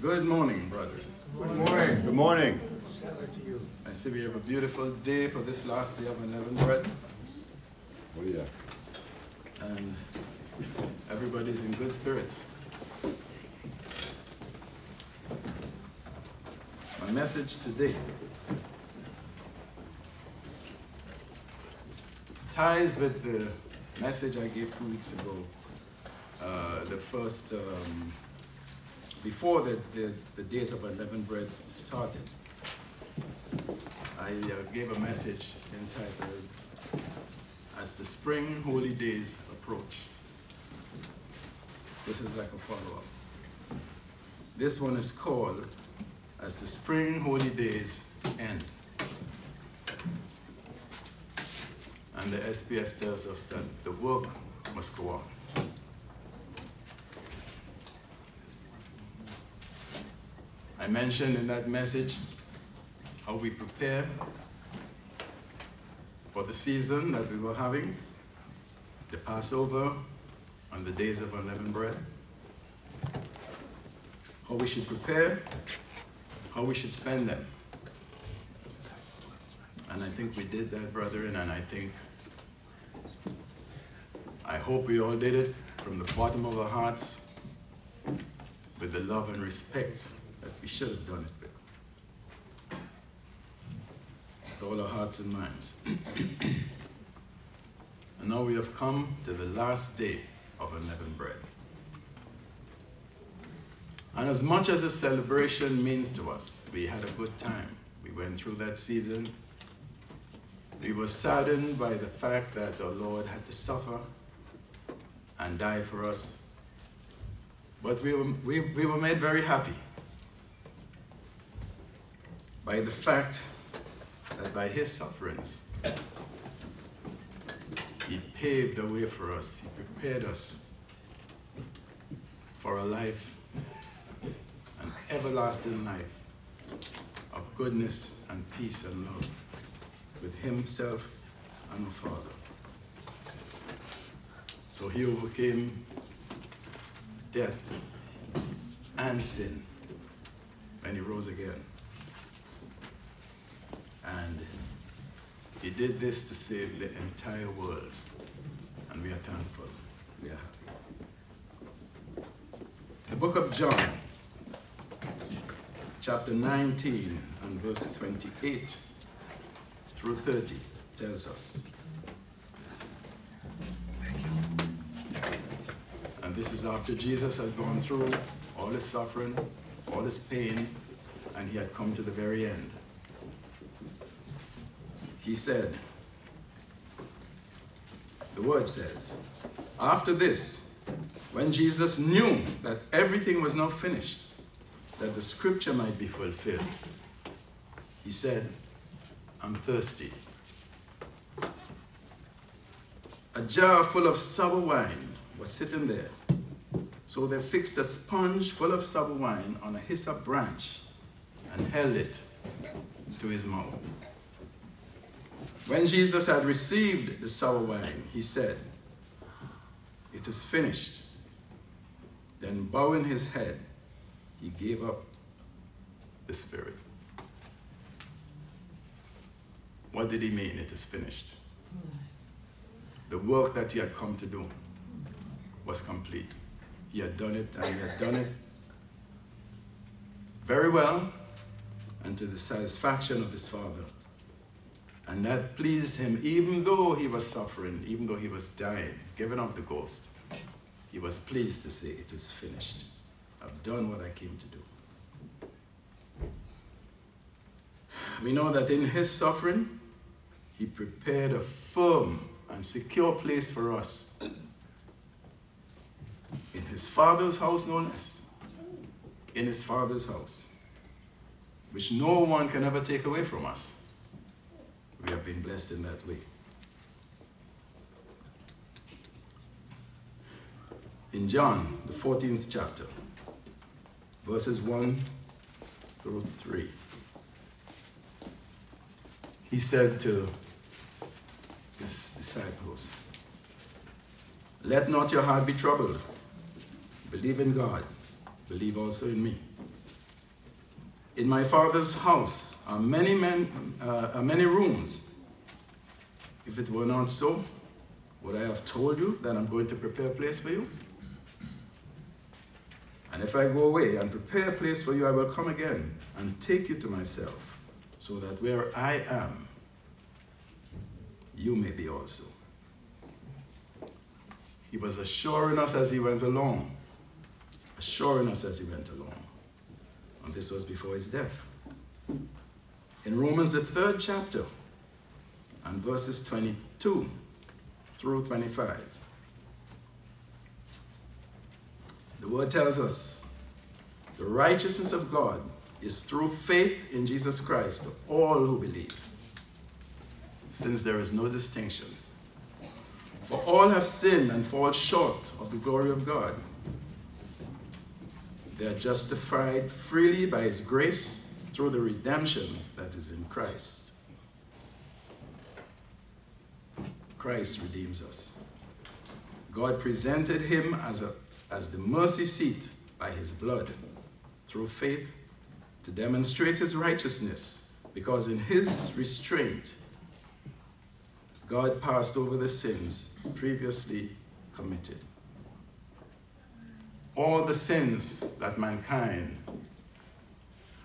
Good morning, brother. Good morning. Good morning. I see we have a beautiful day for this last day of unleavened bread, Oh, yeah. and everybody's in good spirits. My message today ties with the message I gave two weeks ago. Uh, the first, um, before the, the, the date of unleavened bread started. I uh, gave a message entitled As the Spring Holy Days Approach. This is like a follow up. This one is called As the Spring Holy Days End. And the SPS tells us that the work must go on. Mentioned in that message how we prepare for the season that we were having, the Passover and the days of unleavened bread, how we should prepare, how we should spend them. And I think we did that, brethren, and I think, I hope we all did it from the bottom of our hearts with the love and respect we should have done it with. With all our hearts and minds. and now we have come to the last day of unleavened bread. And as much as a celebration means to us, we had a good time. We went through that season. We were saddened by the fact that our Lord had to suffer and die for us. But we were, we, we were made very happy by the fact that by his sufferings, he paved the way for us. He prepared us for a life, an everlasting life of goodness and peace and love with himself and the Father. So he overcame death and sin when he rose again. And he did this to save the entire world. And we are thankful. We are happy. The book of John, chapter 19 and verse 28 through 30 tells us. And this is after Jesus had gone through all his suffering, all his pain, and he had come to the very end. He said, the word says, after this, when Jesus knew that everything was now finished, that the scripture might be fulfilled, he said, I'm thirsty. A jar full of sour wine was sitting there. So they fixed a sponge full of sour wine on a hyssop branch and held it to his mouth. When Jesus had received the sour wine, he said, It is finished. Then, bowing his head, he gave up the spirit. What did he mean? It is finished. The work that he had come to do was complete. He had done it, and he had done it very well and to the satisfaction of his Father. And that pleased him, even though he was suffering, even though he was dying, giving up the ghost. He was pleased to say, It is finished. I've done what I came to do. We know that in his suffering, he prepared a firm and secure place for us in his father's house, no less. In his father's house, which no one can ever take away from us. We have been blessed in that way. In John, the 14th chapter, verses 1 through 3, he said to his disciples, Let not your heart be troubled. Believe in God. Believe also in me. In my Father's house are many, men, uh, are many rooms. If it were not so, would I have told you that I'm going to prepare a place for you? And if I go away and prepare a place for you, I will come again and take you to myself, so that where I am, you may be also. He was assuring us as he went along, assuring us as he went along. This was before his death. In Romans, the third chapter, and verses 22 through 25. The word tells us the righteousness of God is through faith in Jesus Christ to all who believe, since there is no distinction. For all have sinned and fall short of the glory of God. They are justified freely by His grace through the redemption that is in Christ. Christ redeems us. God presented him as, a, as the mercy seat by his blood through faith to demonstrate his righteousness because in his restraint, God passed over the sins previously committed. All the sins that mankind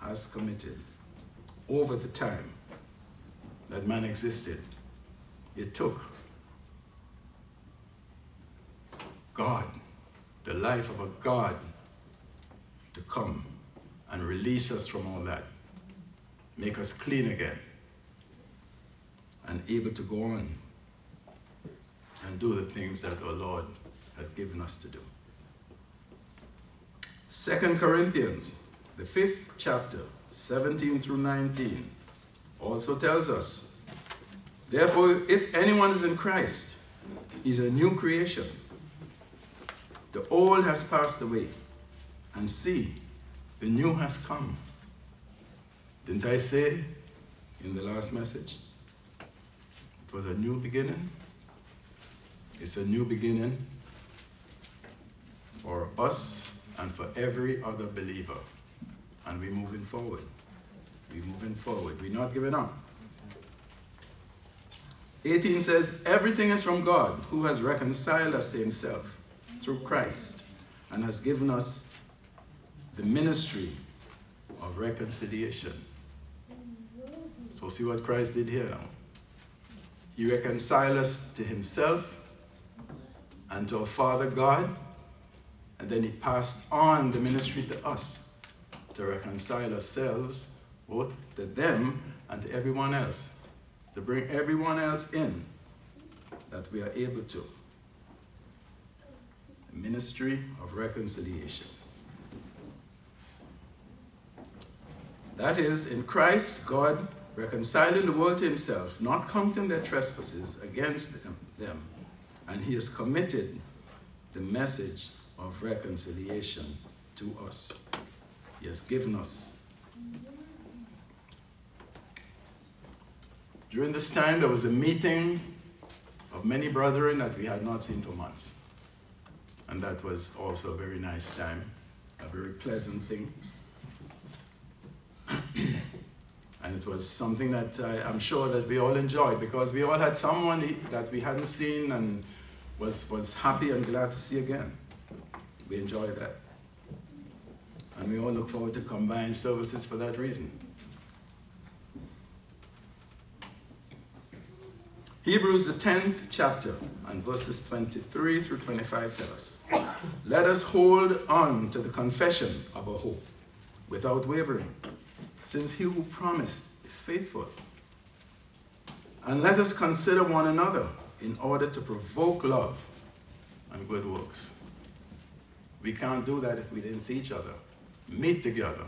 has committed over the time that man existed, it took God, the life of a God, to come and release us from all that, make us clean again, and able to go on and do the things that our Lord has given us to do. Second Corinthians, the fifth chapter, 17 through 19, also tells us, Therefore, if anyone is in Christ, he's a new creation. The old has passed away, and see, the new has come. Didn't I say in the last message? It was a new beginning. It's a new beginning for us and for every other believer. And we're moving forward. We're moving forward. We're not giving up. 18 says, Everything is from God, who has reconciled us to himself through Christ and has given us the ministry of reconciliation. So see what Christ did here now. He reconciled us to himself and to our Father God, and then he passed on the ministry to us to reconcile ourselves both to them and to everyone else, to bring everyone else in that we are able to The ministry of reconciliation. That is, in Christ, God reconciling the world to himself, not counting their trespasses against them, and he has committed the message of reconciliation to us. He has given us. During this time, there was a meeting of many brethren that we had not seen for months. And that was also a very nice time, a very pleasant thing. and it was something that I, am sure that we all enjoyed because we all had someone that we hadn't seen and was, was happy and glad to see again. We enjoy that. And we all look forward to combined services for that reason. Hebrews, the 10th chapter, and verses 23 through 25 tell us Let us hold on to the confession of our hope without wavering, since he who promised is faithful. And let us consider one another in order to provoke love and good works. We can't do that if we didn't see each other, meet together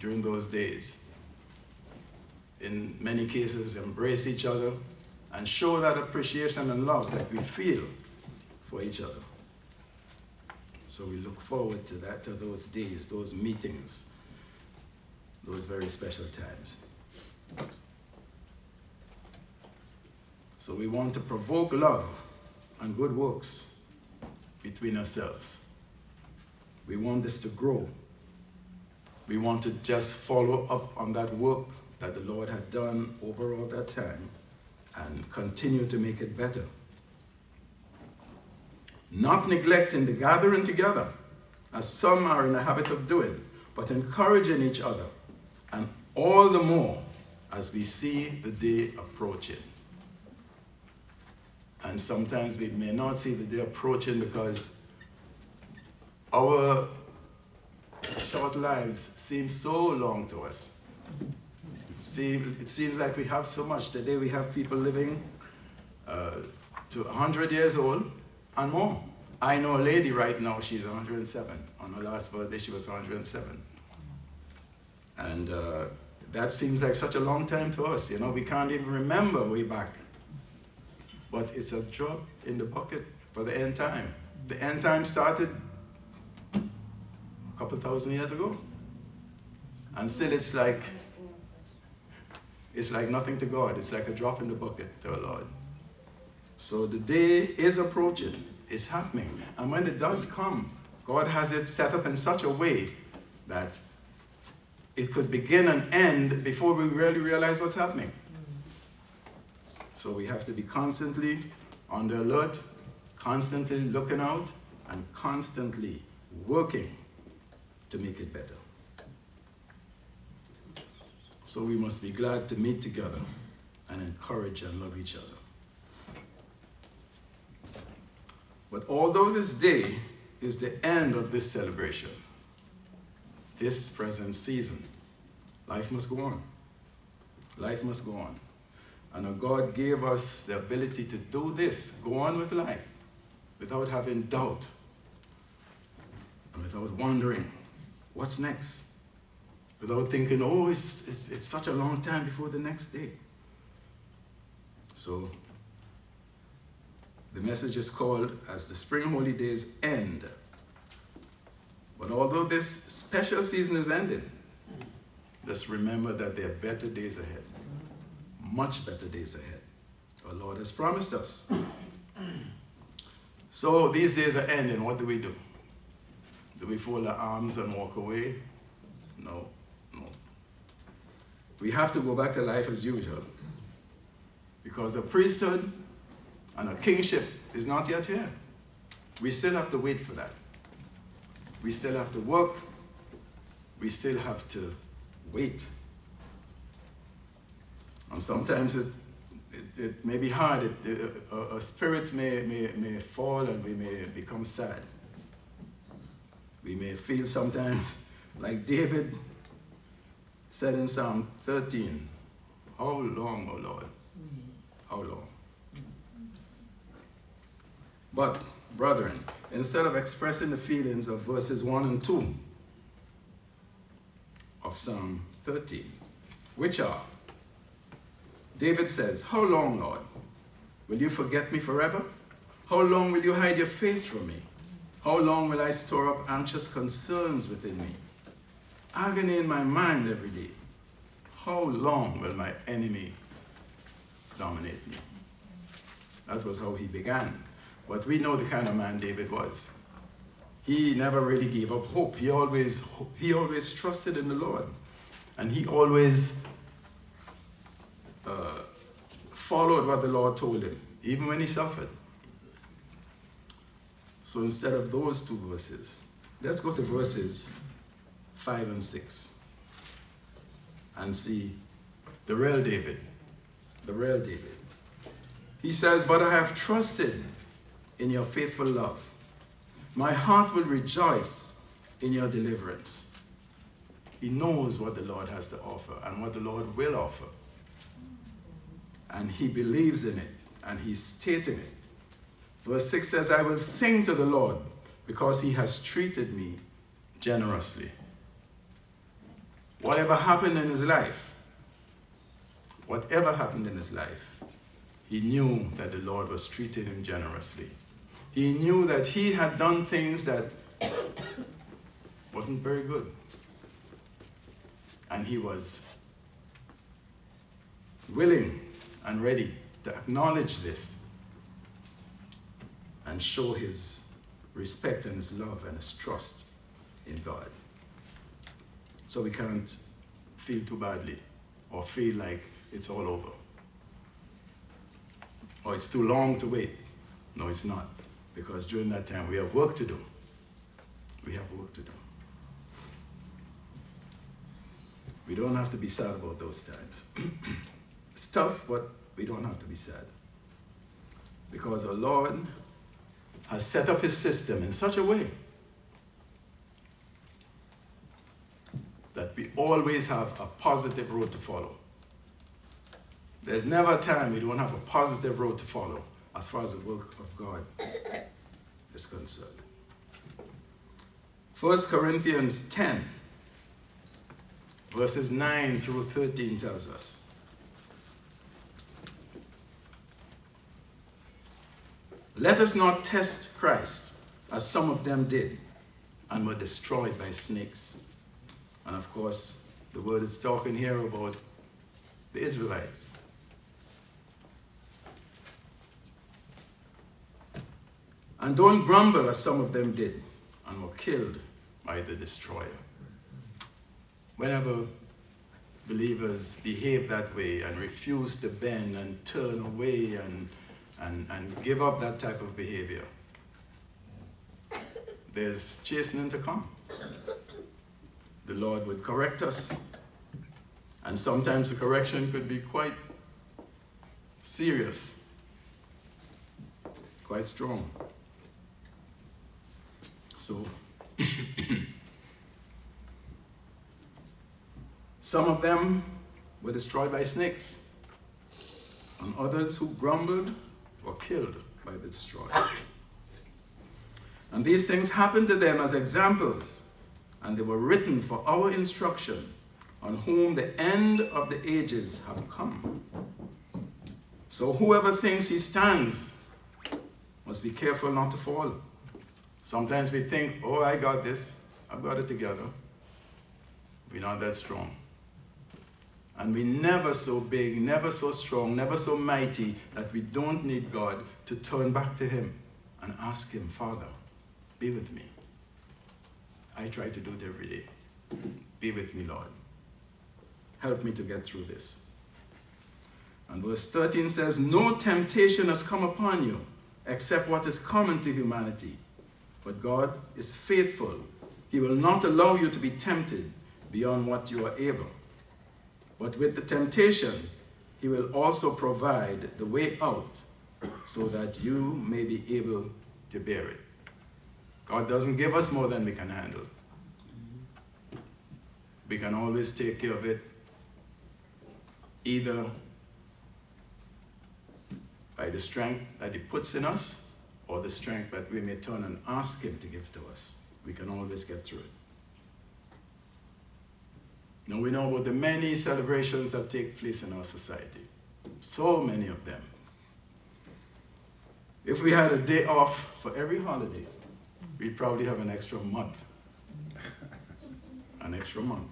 during those days. In many cases, embrace each other and show that appreciation and love that we feel for each other. So we look forward to that, to those days, those meetings, those very special times. So we want to provoke love and good works between ourselves. We want this to grow. we want to just follow up on that work that the Lord had done over all that time and continue to make it better. Not neglecting the gathering together, as some are in the habit of doing, but encouraging each other, and all the more as we see the day approaching. And sometimes we may not see the day approaching because our short lives seem so long to us. It seems like we have so much. Today we have people living uh, to 100 years old and more. I know a lady right now, she's 107. On her last birthday, she was 107. And uh, that seems like such a long time to us. You know, we can't even remember way back. But it's a drop in the bucket for the end time. The end time started couple thousand years ago. And still it's like, it's like nothing to God. It's like a drop in the bucket to our Lord. So the day is approaching. It's happening. And when it does come, God has it set up in such a way that it could begin and end before we really realize what's happening. So we have to be constantly on the alert, constantly looking out, and constantly working to make it better. So we must be glad to meet together and encourage and love each other. But although this day is the end of this celebration, this present season. Life must go on. Life must go on. And God gave us the ability to do this, go on with life, without having doubt, and without wondering what's next, without thinking, oh, it's, it's, it's such a long time before the next day. So, the message is called As the Spring Holidays End, but although this special season is ending, just remember that there are better days ahead. Much better days ahead. Our Lord has promised us. So these days are ending. What do we do? Do we fold our arms and walk away? No, no. We have to go back to life as usual. Because the priesthood and a kingship is not yet here. We still have to wait for that. We still have to work. We still have to wait. And sometimes it, it, it may be hard. It, uh, our spirits may, may, may fall and we may become sad. We may feel sometimes like David said in Psalm 13, How long, O Lord? How long? But, brethren, instead of expressing the feelings of verses 1 and 2 of Psalm 13, which are, David says, How long, Lord? Will you forget me forever? How long will you hide your face from me? How long will I store up anxious concerns within me? Agony in my mind every day. How long will my enemy dominate me? That was how he began. But we know the kind of man David was. He never really gave up hope. He always, he always trusted in the Lord. And he always uh, followed what the Lord told him, even when he suffered. So instead of those two verses, let's go to verses 5 and 6 and see the real David. The real David. He says, But I have trusted in your faithful love. My heart will rejoice in your deliverance. He knows what the Lord has to offer and what the Lord will offer. And he believes in it and he's stating it. Verse 6 says, I will sing to the Lord because he has treated me generously. Whatever happened in his life, whatever happened in his life, he knew that the Lord was treating him generously. He knew that he had done things that wasn't very good. And he was willing and ready to acknowledge this and show his respect and his love and his trust in God. so we can't feel too badly or feel like it's all over. Or it's too long to wait. No, it's not. Because during that time, we have work to do. We have work to do. We don't have to be sad about those times. it's tough, but we don't have to be sad. Because our Lord has set up his system in such a way that we always have a positive road to follow. There's never a time we don't have a positive road to follow as far as the work of God is concerned. 1 Corinthians 10, verses 9 through 13 tells us. Let us not test Christ as some of them did and were destroyed by snakes. And of course, the word is talking here about the Israelites. And don't grumble as some of them did and were killed by the destroyer. Whenever believers behave that way and refuse to bend and turn away and, and, and give up that type of behavior, there's chastening to come. The Lord would correct us. And sometimes the correction could be quite serious, quite strong. So, some of them were destroyed by snakes, and others who grumbled were killed by the destroyer. And these things happened to them as examples, and they were written for our instruction, on whom the end of the ages have come. So whoever thinks he stands must be careful not to fall. Sometimes we think, oh, I got this. I've got it together. We're not that strong. And we're never so big, never so strong, never so mighty that we don't need God to turn back to Him and ask Him, Father, be with me. I try to do it every day. Be with me, Lord. Help me to get through this. And verse 13 says, No temptation has come upon you except what is common to humanity. But God is faithful. He will not allow you to be tempted beyond what you are able. But with the temptation, He will also provide the way out so that you may be able to bear it. God doesn't give us more than we can handle. We can always take care of it either by the strength that He puts in us or the strength that we may turn and ask Him to give to us. We can always get through it. Now we know about the many celebrations that take place in our society. So many of them. If we had a day off for every holiday, we'd probably have an extra month. An extra month.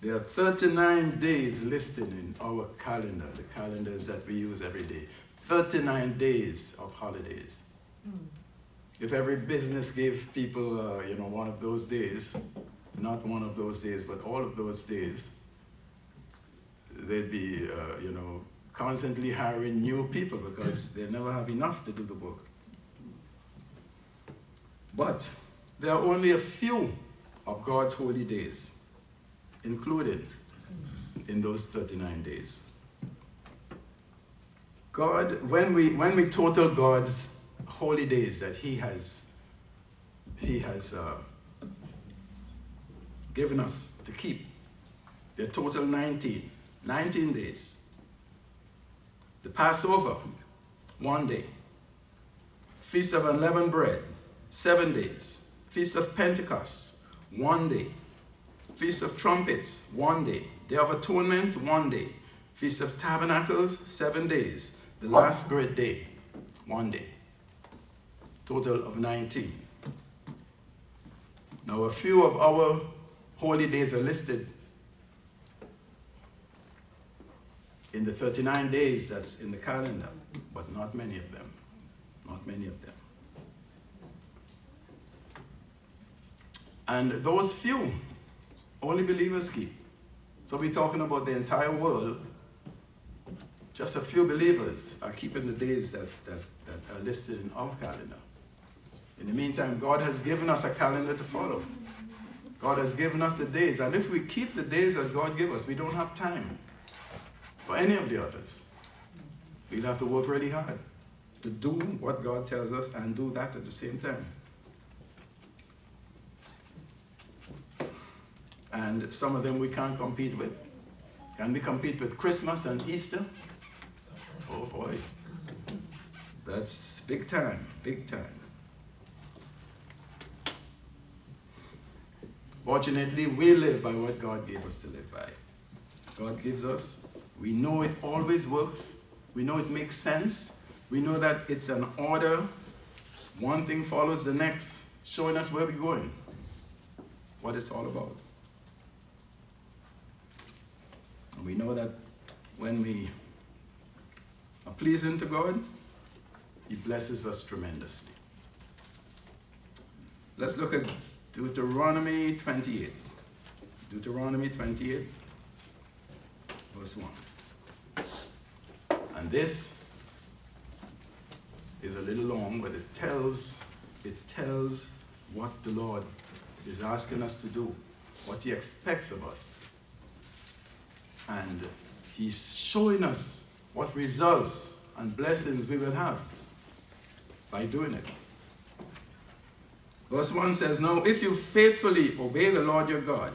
there are 39 days listed in our calendar, the calendars that we use every day. 39 days of holidays. Mm. If every business gave people, uh, you know, one of those days, not one of those days, but all of those days, they'd be, uh, you know, constantly hiring new people because they never have enough to do the work. But there are only a few of God's holy days included in those 39 days. God, when we, when we total God's holy days that He has, he has uh, given us to keep, the total 19, 19 days. The Passover, one day. Feast of Unleavened Bread, seven days. Feast of Pentecost, one day. Feast of Trumpets, one day. Day of Atonement, one day. Feast of Tabernacles, seven days. The last great day, one day. Total of 19. Now a few of our holy days are listed in the 39 days that's in the calendar, but not many of them. Not many of them. And those few Only believers keep. So we're talking about the entire world. Just a few believers are keeping the days that, that, that are listed in our calendar. In the meantime, God has given us a calendar to follow. God has given us the days, and if we keep the days that God gave us, we don't have time for any of the others. We'll have to work really hard to do what God tells us and do that at the same time. And some of them we can't compete with. Can we compete with Christmas and Easter? Oh boy. That's big time, big time. Fortunately, we live by what God gave us to live by. God gives us. We know it always works. We know it makes sense. We know that it's an order. One thing follows the next, showing us where we're going, what it's all about. And we know that when we are pleasing to God, He blesses us tremendously. Let's look at Deuteronomy 28. Deuteronomy 28, verse 1. And this is a little long, but it tells, it tells what the Lord is asking us to do, what He expects of us. And He's showing us what results and blessings we will have by doing it. Verse 1 says, Now if you faithfully obey the Lord your God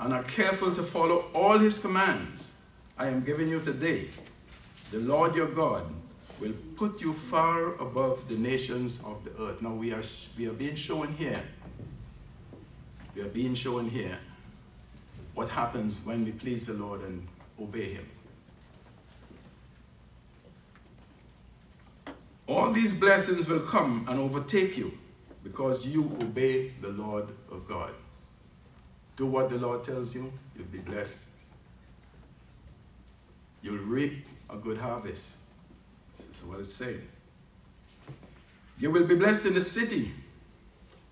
and are careful to follow all his commands I am giving you today, the Lord your God will put you far above the nations of the earth. Now we are, we are being shown here, we are being shown here what happens when we please the Lord and obey him. All these blessings will come and overtake you because you obey the Lord of God. Do what the Lord tells you, you'll be blessed. You'll reap a good harvest. This is what it's saying. You will be blessed in the city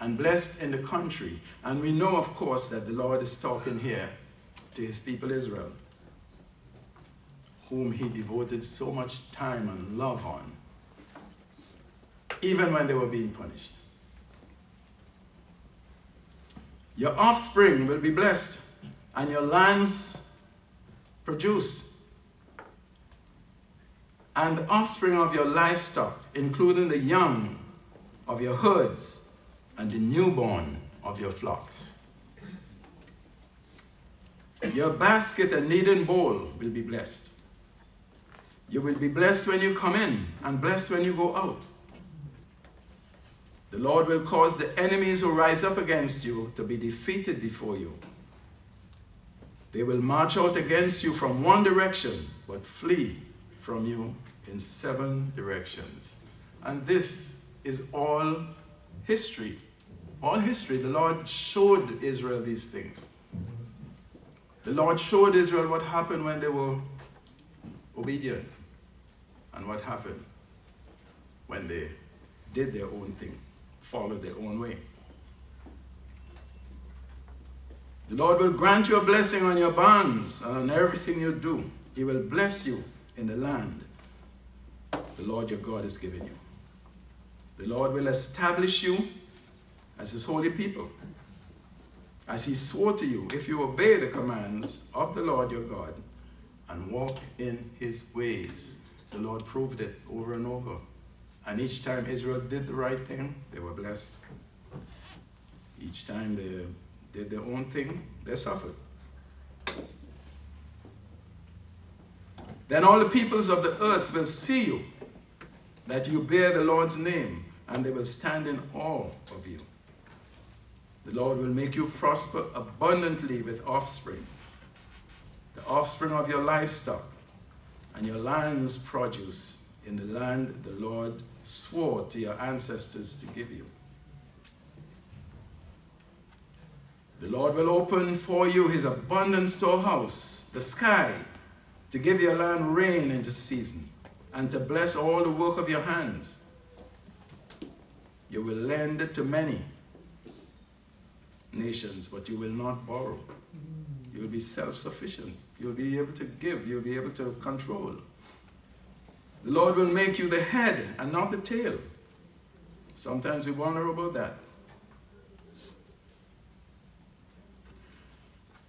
and blessed in the country. And we know, of course, that the Lord is talking here to his people Israel, whom he devoted so much time and love on, even when they were being punished. Your offspring will be blessed, and your lands produce. And the offspring of your livestock, including the young of your herds and the newborn of your flocks. Your basket and kneading bowl will be blessed. You will be blessed when you come in and blessed when you go out. The Lord will cause the enemies who rise up against you to be defeated before you. They will march out against you from one direction, but flee from you in seven directions. And this is all history. All history. The Lord showed Israel these things. The Lord showed Israel what happened when they were obedient and what happened when they did their own thing follow their own way. The Lord will grant you a blessing on your bonds and on everything you do. He will bless you in the land the Lord your God is giving you. The Lord will establish you as his holy people. As he swore to you, if you obey the commands of the Lord your God and walk in his ways. The Lord proved it over and over. And each time Israel did the right thing, they were blessed. Each time they did their own thing, they suffered. Then all the peoples of the earth will see you, that you bear the Lord's name, and they will stand in awe of you. The Lord will make you prosper abundantly with offspring, the offspring of your livestock, and your land's produce in the land the Lord swore to your ancestors to give you. The Lord will open for you his abundant storehouse, the sky, to give your land rain in the season, and to bless all the work of your hands. You will lend it to many, nations, but you will not borrow. You'll be self sufficient. You'll be able to give. You'll be able to control. The Lord will make you the head and not the tail. Sometimes we wonder about that.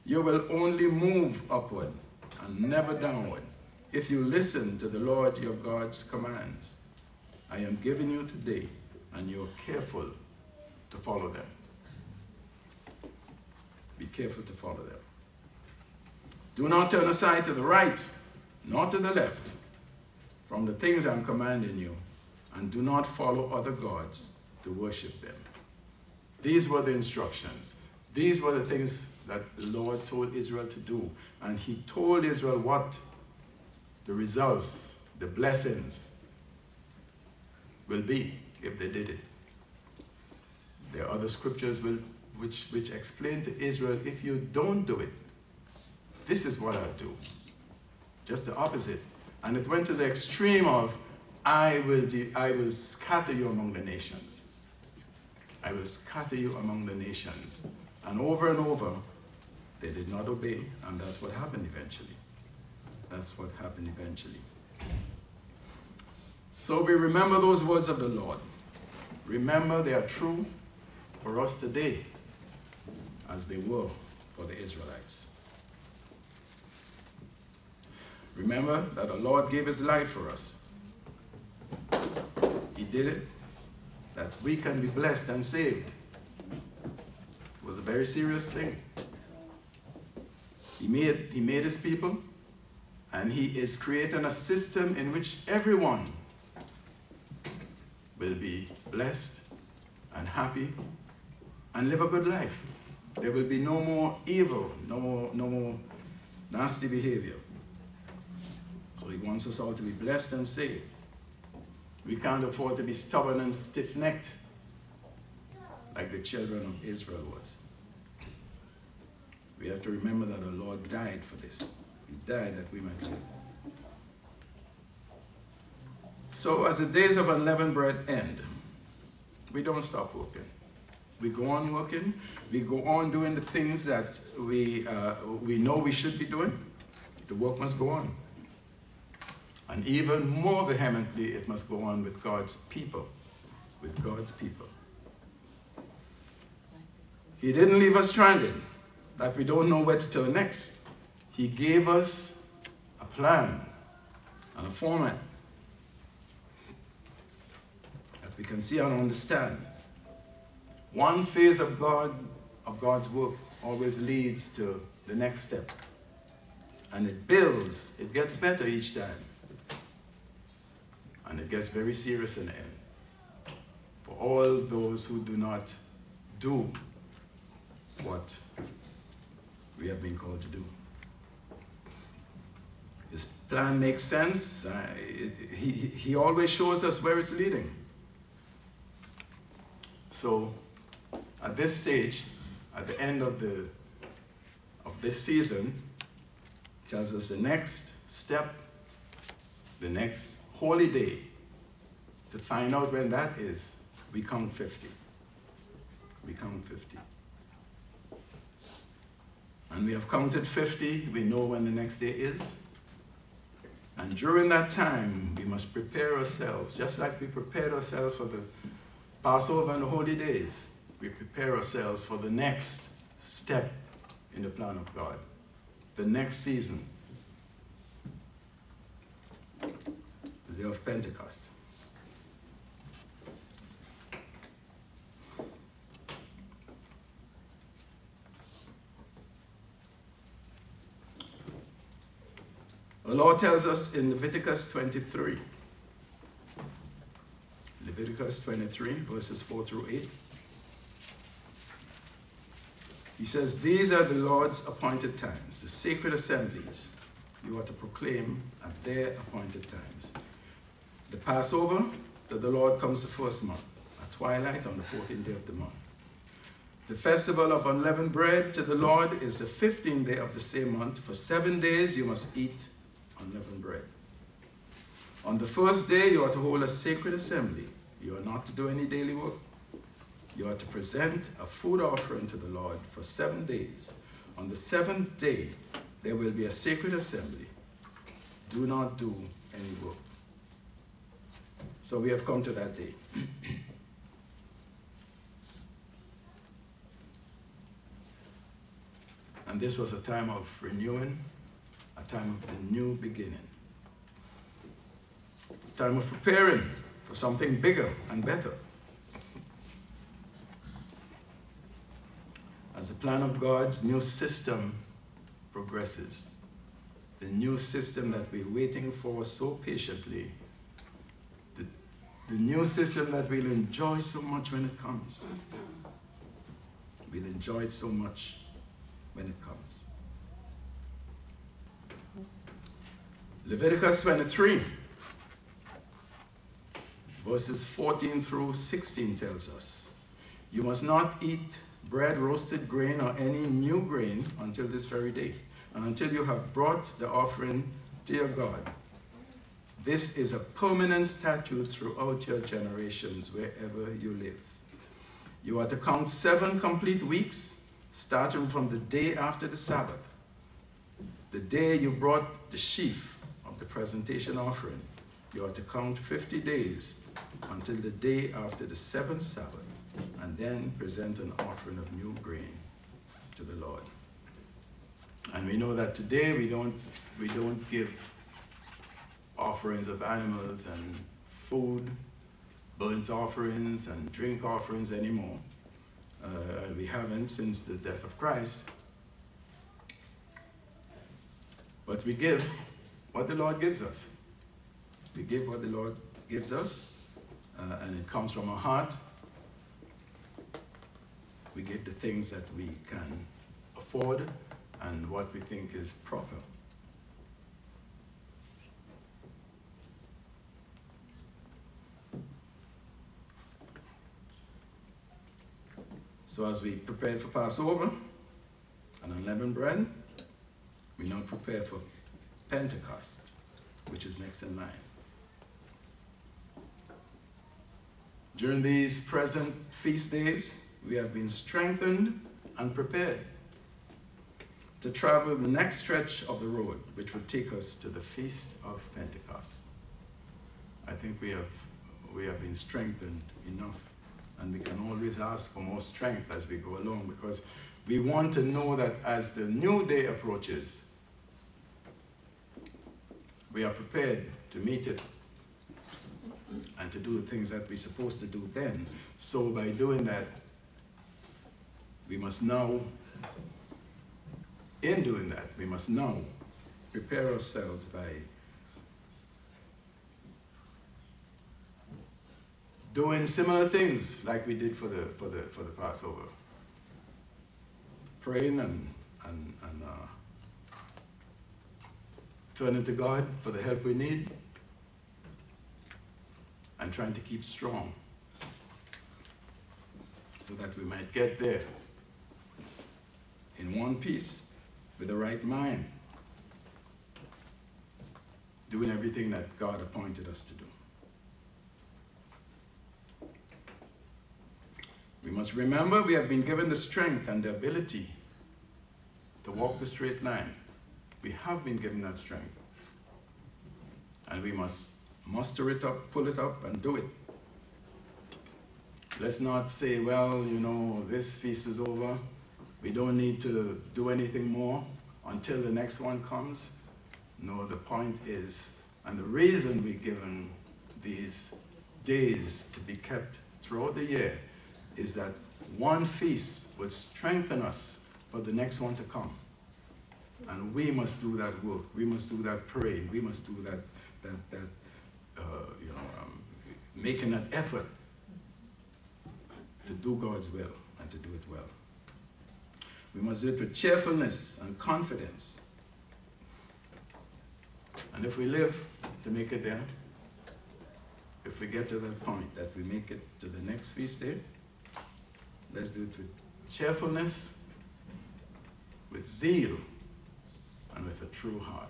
You will only move upward and never downward if you listen to the Lord your God's commands. I am giving you today, and you're careful to follow them. Be careful to follow them. Do not turn aside to the right, nor to the left, from the things I'm commanding you, and do not follow other gods to worship them. These were the instructions. These were the things that the Lord told Israel to do. And he told Israel what the results, the blessings will be if they did it. There are other scriptures will, which, which explain to Israel if you don't do it, this is what I'll do. Just the opposite. And it went to the extreme of, I will, I will scatter you among the nations. I will scatter you among the nations. And over and over, they did not obey, and that's what happened eventually. That's what happened eventually. So we remember those words of the Lord. Remember they are true for us today as they were for the Israelites. Remember that the Lord gave his life for us. He did it that we can be blessed and saved. It was a very serious thing. He made, he made his people, and he is creating a system in which everyone will be blessed and happy and live a good life. There will be no more evil, no no more nasty behavior. So he wants us all to be blessed and saved. We can't afford to be stubborn and stiff-necked like the children of Israel was. We have to remember that our Lord died for this. He died that we might live. So as the days of unleavened bread end, we don't stop working. We go on working. We go on doing the things that we, uh, we know we should be doing. The work must go on. And even more vehemently, it must go on with God's people. With God's people. He didn't leave us stranded that we don't know where to turn next. He gave us a plan and a format that we can see and understand. One phase of God, of God's work, always leads to the next step. And it builds, it gets better each time. And it gets very serious in the end. For all those who do not do what we have been called to do. His plan makes sense. Uh, he, he always shows us where it's leading. So, at this stage, at the end of the of this season, tells us the next step, the next holy day. To find out when that is, we count 50. We count 50. And we have counted 50, we know when the next day is. And during that time, we must prepare ourselves, just like we prepared ourselves for the Passover and the holy days. We prepare ourselves for the next step in the plan of God, the next season, the day of Pentecost. The Lord tells us in Leviticus 23, Leviticus 23, verses 4 through 8. He says, These are the Lord's appointed times, the sacred assemblies you are to proclaim at their appointed times. The Passover to the Lord comes the first month, at twilight on the 14th day of the month. The festival of unleavened bread to the Lord is the 15th day of the same month. For seven days you must eat unleavened bread. On the first day, you are to hold a sacred assembly. You are not to do any daily work. you are to present a food offering to the Lord for seven days. On the seventh day, there will be a sacred assembly. Do not do any work. So we have come to that day. and this was a time of renewing, a time of the new beginning, a time of preparing for something bigger and better. As the plan of God's new system progresses, the new system that we're waiting for so patiently, the new system that we'll enjoy so much when it comes. We'll enjoy it so much when it comes. Leviticus 23, verses 14 through 16 tells us, You must not eat bread, roasted grain, or any new grain until this very day, and until you have brought the offering to your God. This is a permanent statute throughout your generations, wherever you live. You are to count seven complete weeks, starting from the day after the Sabbath, the day you brought the sheaf of the presentation offering. You are to count 50 days until the day after the seventh Sabbath and then present an offering of new grain to the Lord. And we know that today we don't, we don't give offerings of animals and food, burnt offerings and drink offerings anymore. Uh, we haven't since the death of Christ. But we give what the Lord gives us. We give what the Lord gives us, uh, and it comes from our heart we give the things that we can afford and what we think is proper. So as we prepare for Passover and unleavened bread, we now prepare for Pentecost, which is next in line. During these present feast days, we have been strengthened and prepared to travel the next stretch of the road, which would take us to the Feast of Pentecost. I think we have, we have been strengthened enough, and we can always ask for more strength as we go along because we want to know that as the new day approaches, we are prepared to meet it and to do the things that we're supposed to do then. So by doing that, we must now, in doing that, we must now prepare ourselves by doing similar things like we did for the for the for the Passover. Praying and and, and uh, turning to God for the help we need and trying to keep strong so that we might get there in one piece with the right mind, doing everything that God appointed us to do. We must remember we have been given the strength and the ability to walk the straight line. We have been given that strength. And we must muster it up, pull it up, and do it. Let's not say, well, you know, this feast is over. We don't need to do anything more until the next one comes. No, the point is, and the reason we're given these days to be kept throughout the year is that one feast would strengthen us for the next one to come. And we must do that work. We must do that praying. We must do that, that, that uh, you know, um, making an effort to do God's will and to do it well. We must do it with cheerfulness and confidence. And if we live to make it there, if we get to that point that we make it to the next feast day, let's do it with cheerfulness, with zeal, and with a true heart.